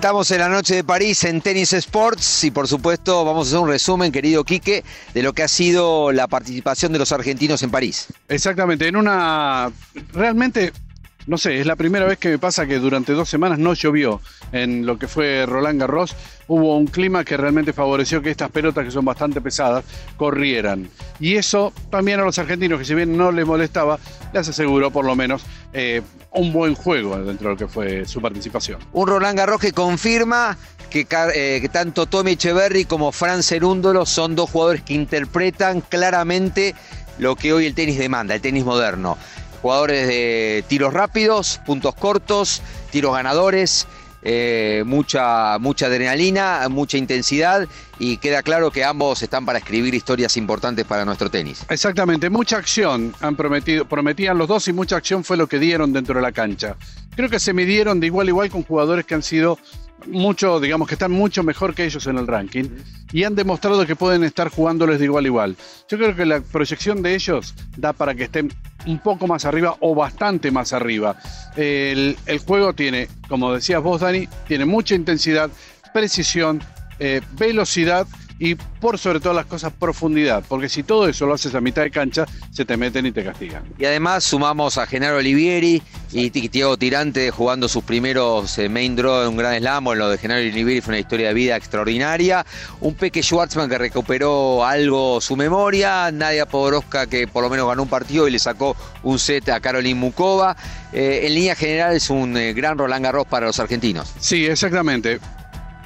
Estamos en la noche de París en Tennis Sports y por supuesto vamos a hacer un resumen, querido Quique, de lo que ha sido la participación de los argentinos en París. Exactamente, en una... Realmente, no sé, es la primera vez que me pasa que durante dos semanas no llovió en lo que fue Roland Garros. Hubo un clima que realmente favoreció que estas pelotas, que son bastante pesadas, corrieran. Y eso también a los argentinos, que si bien no les molestaba, les aseguró por lo menos eh, un buen juego dentro de lo que fue su participación. Un Roland Garros que confirma que, eh, que tanto Tommy Echeverry como Fran Cerúndolo son dos jugadores que interpretan claramente lo que hoy el tenis demanda, el tenis moderno. Jugadores de tiros rápidos, puntos cortos, tiros ganadores, eh, mucha, mucha adrenalina, mucha intensidad y queda claro que ambos están para escribir historias importantes para nuestro tenis. Exactamente, mucha acción han prometido, prometían los dos y mucha acción fue lo que dieron dentro de la cancha. Creo que se midieron de igual a igual con jugadores que han sido mucho, digamos que están mucho mejor que ellos en el ranking y han demostrado que pueden estar jugándoles de igual a igual. Yo creo que la proyección de ellos da para que estén un poco más arriba o bastante más arriba. El, juego tiene, como decías vos, Dani, tiene mucha intensidad, precisión, eh, velocidad y por sobre todas las cosas profundidad, porque si todo eso lo haces a mitad de cancha, se te meten y te castigan. Y además sumamos a Genaro Olivieri y Tiago Tirante jugando sus primeros eh, main draw en un gran slam, en lo de Genaro Olivieri fue una historia de vida extraordinaria, un Peque Schwartzman que recuperó algo su memoria, Nadia Podoroska que por lo menos ganó un partido y le sacó un set a Caroline Mukova. Eh, en línea general es un gran Roland Garros para los argentinos. Sí, exactamente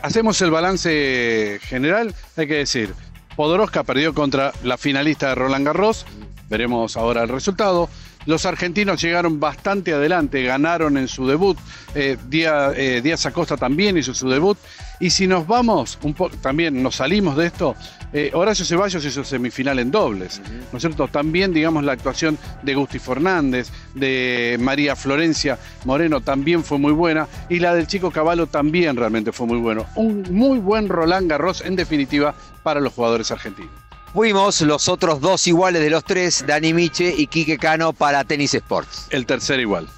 hacemos el balance general, hay que decir, Podoroska perdió contra la finalista de Roland Garros, veremos ahora el resultado. Los argentinos llegaron bastante adelante, ganaron en su debut. Eh, eh, Díaz, Acosta también hizo su debut. Y si nos vamos, un también nos salimos de esto, eh, Horacio Ceballos hizo semifinal en dobles, ¿no es cierto? También, digamos, la actuación de Gusti Fernández, de María Florencia Moreno también fue muy buena. Y la del chico Caballo también realmente fue muy bueno. Un muy buen Roland Garros, en definitiva, para los jugadores argentinos. Fuimos los otros dos iguales de los tres, Dani Miche y Quique Cano para Tenis Sports. El tercer igual.